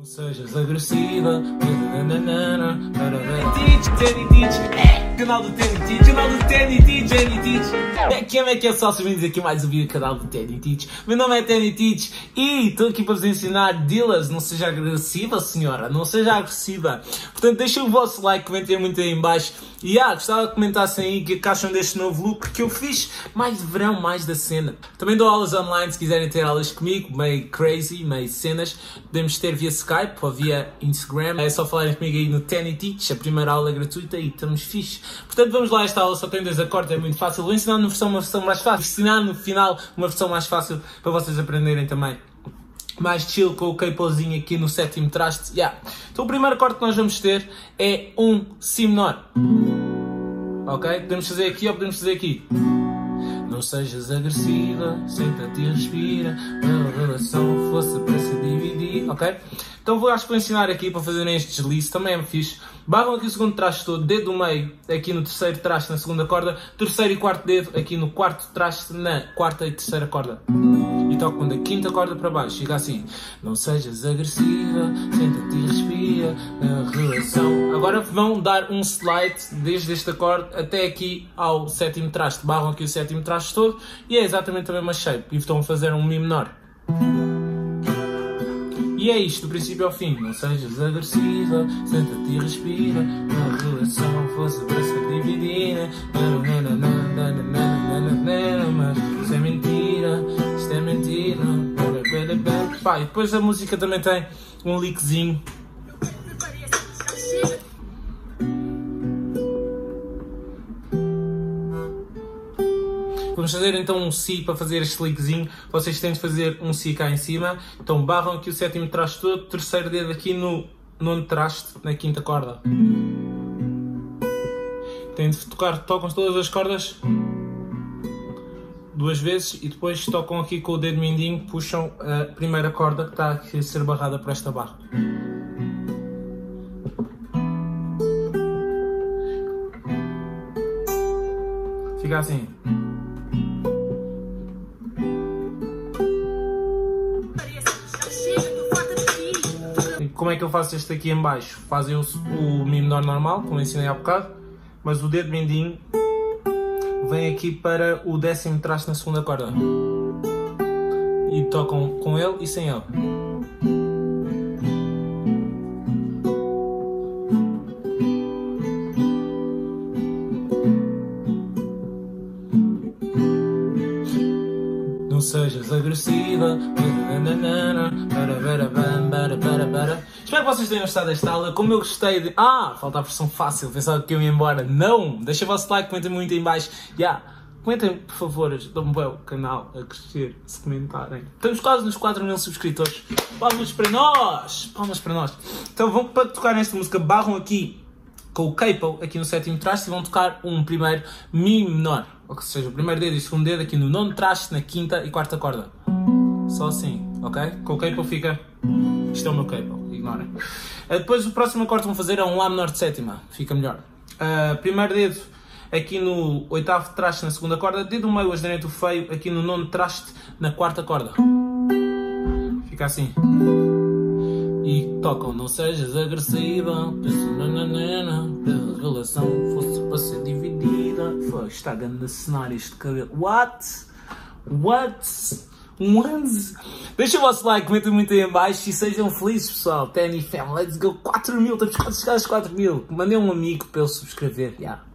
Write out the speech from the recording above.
Não sejas agressiva. Tenny Teach. É, canal do Tenny canal do Tenny Teach, Tenny Teach. Quem é que é só bem-vindos aqui mais um vídeo do canal do Tenny Teach. Meu nome é Tenny Teach e estou aqui para vos ensinar dealers. Não seja agressiva, senhora, não seja agressiva. Portanto, deixem o vosso like, comentem muito aí em baixo. E ah, gostava que comentassem aí o que acham deste novo look que eu fiz mais de verão, mais da cena. Também dou aulas online se quiserem ter aulas comigo, meio crazy, meio cenas. Podemos ter via Skype ou via Instagram. É só falarem comigo aí no Tenny Teach, a primeira aula é gratuita e estamos fixe. Portanto, vamos lá, esta aula só tem dois acordes, é muito fácil. Vou ensinar uma versão, uma versão mais fácil. Ensinar no final uma versão mais fácil para vocês aprenderem também mais chill com o capozinho aqui no sétimo traste. Yeah. Então o primeiro acorde que nós vamos ter é um Si menor. Ok? Podemos fazer aqui ou podemos fazer aqui. Não sejas agressiva, senta-te e respira. A relação fosse para se dividir. Ok? Então vou, acho que vou ensinar aqui para fazerem este deslize. Também é fixe. Barram aqui o segundo traste todo, dedo do meio aqui no terceiro traste na segunda corda, terceiro e quarto dedo aqui no quarto traste na quarta e terceira corda. E tocam da quinta corda para baixo, fica assim. Não sejas agressiva, senta-te e respira na relação. Agora vão dar um slide desde este acorde até aqui ao sétimo traste. Barram aqui o sétimo traste todo e é exatamente a mesma shape. E estão a fazer um Mi menor. E é isto, do princípio ao fim. Não sejas agressiva, senta-te e respira. A relação fosse para ser dividida. Mas Pá, e depois a música também tem um lickzinho. Vamos fazer então um Si para fazer este lickzinho. Vocês têm de fazer um Si cá em cima. Então barram aqui o sétimo traste todo, terceiro dedo aqui no nono traste, na quinta corda. Têm de tocar, tocam todas as cordas duas vezes e depois tocam aqui com o dedo mindinho, puxam a primeira corda que está a ser barrada por esta barra. Fica assim. como é que eu faço este aqui em baixo? Fazem o, o Mi menor normal, como ensinei há bocado, mas o dedo mindinho vem aqui para o décimo traste na segunda corda. E tocam com ele e sem ele. Não sejas agressiva. Espero que vocês tenham gostado desta aula. Como eu gostei de. Ah, falta a versão fácil. Pensava que eu ia embora. Não! Deixem o vosso like, comentem muito aí em baixo. Yeah. Comentem, por favor, ajudam-me o canal a crescer se comentarem. Estamos quase nos 4 mil subscritores. Palmas para nós! Palmas para nós. Então vão para tocar nesta música, barram aqui com o capo aqui no sétimo traste e vão tocar um primeiro Mi menor. Ou seja, o primeiro dedo e o segundo dedo aqui no nono traste, na quinta e quarta corda. Só assim, ok? Com o capo fica. Isto é o meu capo, ignorem. Depois o próximo acorde que vão fazer é um Lá menor de sétima, fica melhor. Uh, primeiro dedo aqui no oitavo traste na segunda corda, dedo do meio ajudamento feio aqui no nono traste na quarta corda. Fica assim. E tocam, não sejas agressiva, penso na nanana, a relação fosse para ser dividida. Foi, está grande cenário este cabelo. What? What? What? Deixa o vosso like, comentem muito aí em baixo e sejam felizes pessoal. Tenny Family, let's go 4 mil, estamos quase a chegar aos 4 mil. Mandei um amigo para ele subscrever, yeah.